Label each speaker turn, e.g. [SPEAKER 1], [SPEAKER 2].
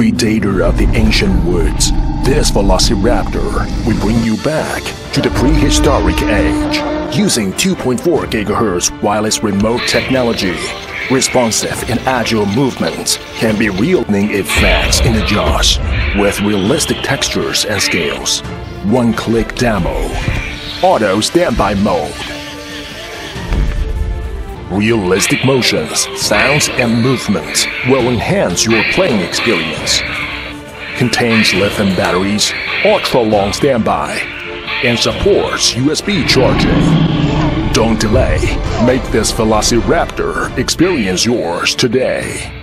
[SPEAKER 1] predator of the ancient woods, this Velociraptor will bring you back to the prehistoric age using 2.4 GHz wireless remote technology. Responsive and agile movements can be real-life effects in the jaws with realistic textures and scales. One-click demo. Auto standby mode. Realistic motions, sounds, and movements will enhance your playing experience. Contains lithium batteries, ultra long standby, and supports USB charging. Don't delay. Make this Velociraptor experience yours today.